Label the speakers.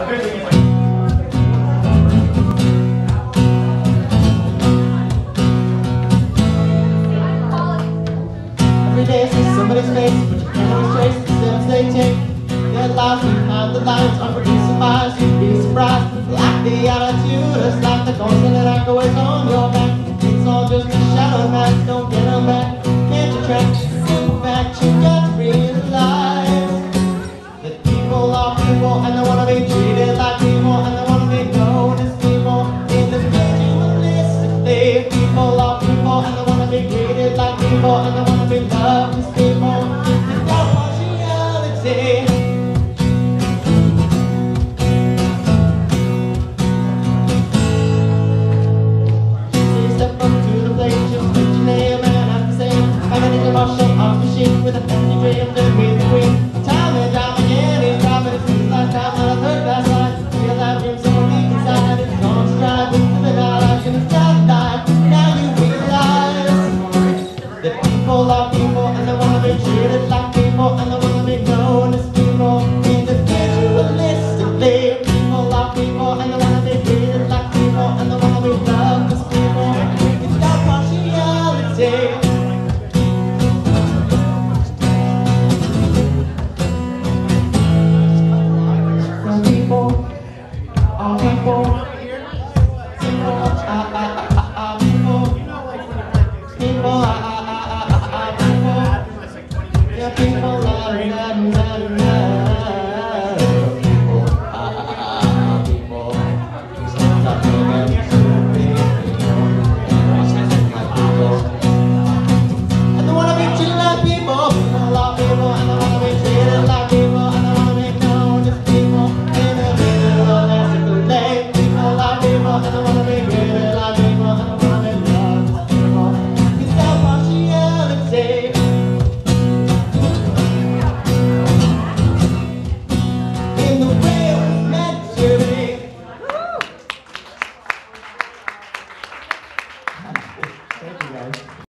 Speaker 1: Every day I see somebody's face, but you can't always trace the steps they take. Their lives behind the lines are producing lies, you'd be surprised. Lack the attitude, it's like the constant that on your back. It's all just a shadow, mask. don't get them back. more I wanna be get it like matter Thank you, guys.